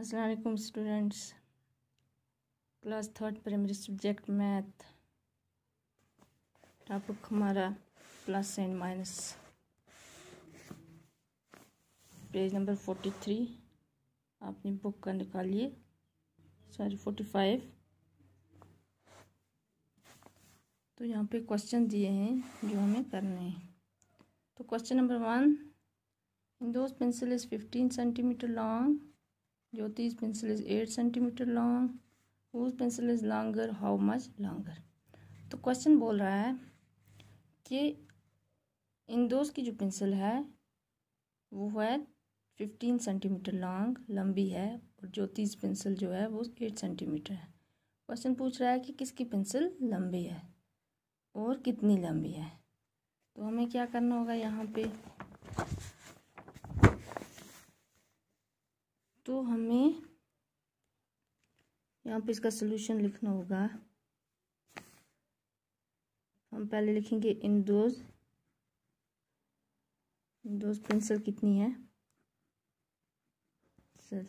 असलकुम students class third primary subject math topic हमारा plus and minus page number forty three आपने book का निकालिए. सॉरी फोर्टी फाइव तो यहाँ पे क्वेश्चन दिए हैं जो हमें करने हैं. तो question number one in those pencil is fifteen centimetre long Jyoti's pencil is 8 centimeter long. Whose pencil is longer? How much longer? तो क्वेश्चन बोल रहा है कि इन दोस्त की जो पेंसिल है, वो है फिफ्टीन सेंटीमीटर लॉन्ग लंबी है, और ज्योतिष पेंसिल जो है, वो एट सेंटीमीटर है क्वेश्चन पूछ रहा है कि किसकी पेंसिल लंबी है और कितनी लंबी है तो हमें क्या करना होगा यहाँ पे तो हमें यहाँ पे इसका सोल्यूशन लिखना होगा। हम पहले लिखेंगे इंडोज इंडोज पेंसिल कितनी है? सर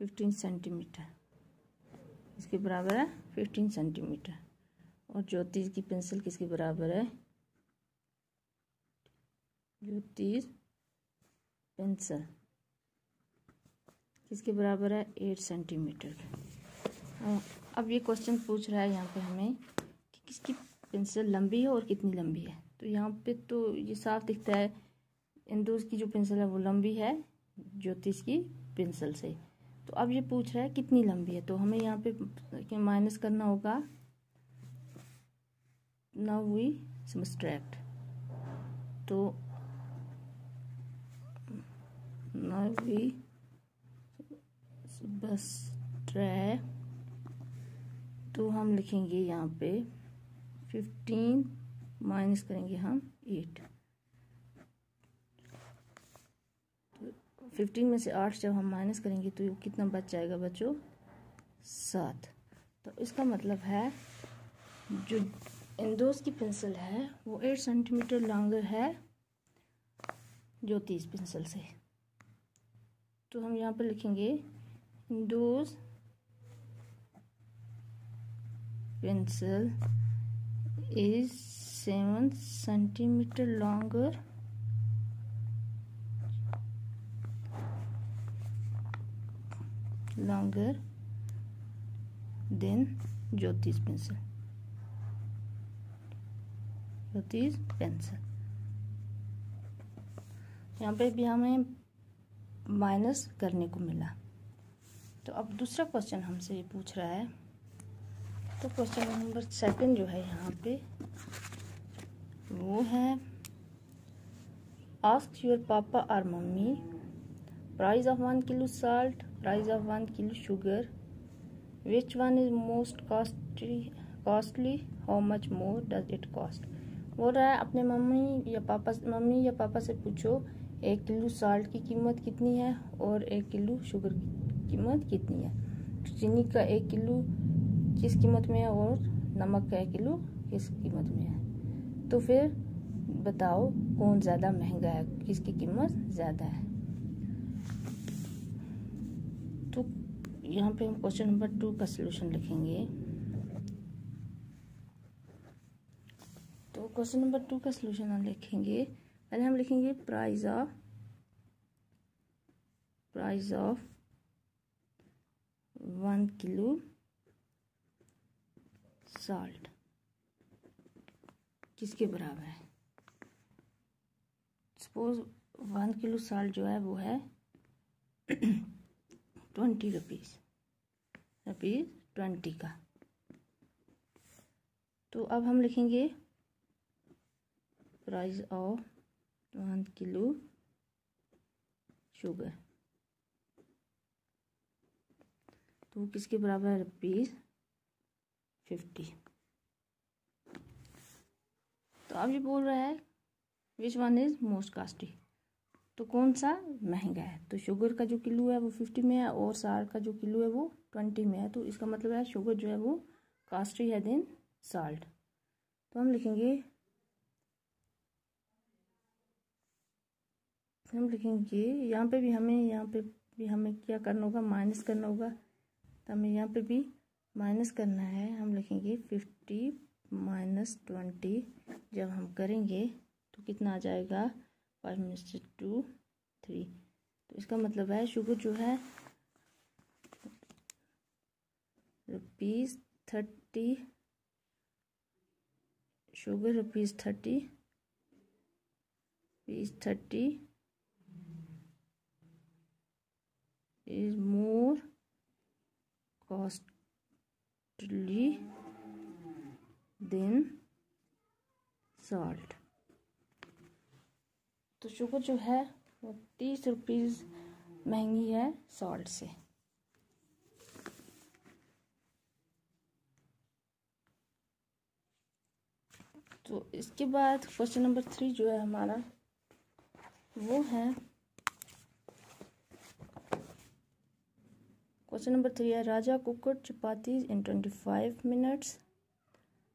फिफ्टीन सेंटीमीटर इसके बराबर है फिफ्टीन सेंटीमीटर और ज्योतिष की पेंसिल किसके बराबर है? ज्योतिष पेंसिल किसके बराबर है एट सेंटीमीटर अब ये क्वेश्चन पूछ रहा है यहाँ पे हमें कि किसकी पेंसिल लंबी है और कितनी लंबी है? तो यहाँ पे तो ये साफ़ दिखता है इंदोज की जो पेंसिल है वो लंबी है, ज्योतिष की पेंसिल से। तो अब ये पूछ रहा है कितनी लंबी है? तो हमें यहाँ पे माइनस करना होगा। नाउ वी सब्सट्रैक्ट तो नाउ वी बस ट्रै तो हम लिखेंगे यहाँ पे फिफ्टीन माइनस करेंगे हम एट तो फिफ्टीन में से आठ जब हम माइनस करेंगे तो कितना बच जाएगा बच्चों? सात। तो इसका मतलब है जो इंदोज की पेंसिल है, वो एट सेंटीमीटर लॉन्गर है ज्योतिष पेंसिल से। तो हम यहाँ पर लिखेंगे Those pencil is 7 centimeter longer longer than Jyoti's pencil. Jyoti's pencil. यहाँ पे भी हमें माइनस करने को मिला तो अब दूसरा क्वेश्चन हमसे ये पूछ रहा है। तो क्वेश्चन नंबर सेकंड जो है यहाँ पे, वो है आस्क योर पापा और mummy price of one kilo salt price of one kilo sugar which one is most costly costly how much more does it cost बोल रहा है, अपने मम्मी या पापा मम्मी या पापा से पूछो, एक किलो साल्ट की कीमत कितनी है और एक किलो शुगर की कीमत कितनी है? तो चीनी का एक किलो किस कीमत में है और नमक का एक किलो किस कीमत में है? तो फिर बताओ कौन ज़्यादा महँगा है, किसकी कीमत ज़्यादा है? तो यहाँ पे हम क्वेश्चन नंबर टू का सलूशन लिखेंगे। तो क्वेश्चन नंबर टू का सलूशन हम लिखेंगे। पहले हम लिखेंगे price of price of one kilo salt किसके बराबर है? सपोज़ वन किलो साल्ट जो है वो है ट्वेंटी रुपीज़ रुपीज़ ट्वेंटी का। तो अब हम लिखेंगे price of one kilo sugar तो किसके बराबर है रुपीज़ फिफ्टी। तो अब ये बोल रहा है which one is most costly तो कौन सा महँगा है? तो शुगर का जो किलो है वो फिफ्टी में है और सार का जो किलो है वो ट्वेंटी में है। तो इसका मतलब है शुगर जो है वो कास्टली है देन साल्ट तो हम लिखेंगे हम लिखेंगे, यहाँ पे भी हमें, यहाँ पे भी हमें क्या करना होगा? माइनस करना होगा। तो हमें यहाँ पे भी माइनस करना है। हम लिखेंगे फिफ्टी माइनस ट्वेंटी जब हम करेंगे तो कितना आ जाएगा? फाइव मिनट्स टू थ्री तो इसका मतलब है शुगर जो है rupees thirty sugar rupees thirty rupees thirty is more costly than salt तो शुगर जो है, वो तीस रुपीज़ महँगी है सॉल्ट से। तो इसके बाद क्वेश्चन नंबर थ्री जो है हमारा, वो है क्वेश्चन नंबर थ्री है, Raja cooked chapatis in twenty five minutes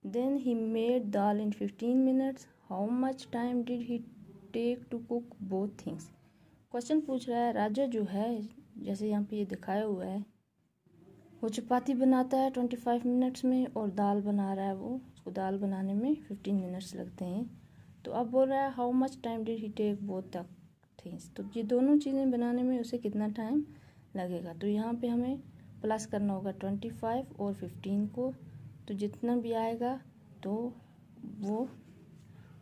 then he made dal in fifteen minutes how much time did he take to cook both things question पूछ रहा है, राजा जो है, जैसे यहाँ पे ये दिखाया हुआ है, वो चपाती बनाता है ट्वेंटी फाइव मिनट्स में और दाल बना रहा है वो, उसको दाल बनाने में फिफ्टीन मिनट्स लगते हैं। तो अब बोल रहा है how much time did he take both things तो ये दोनों चीज़ें बनाने में उसे कितना टाइम लगेगा। तो यहाँ पे हमें प्लस करना होगा ट्वेंटी फाइव और फिफ्टीन को। तो जितना भी आएगा तो वो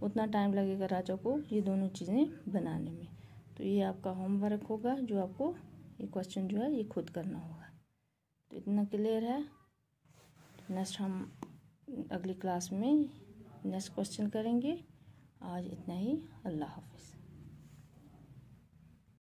उतना टाइम लगेगा राजा को ये दोनों चीज़ें बनाने में। तो ये आपका होमवर्क होगा, जो आपको ये क्वेश्चन जो है, ये खुद करना होगा। तो इतना क्लियर है? नेक्स्ट हम अगली क्लास में नेक्स्ट क्वेश्चन करेंगे। आज इतना ही। अल्लाह हाफ़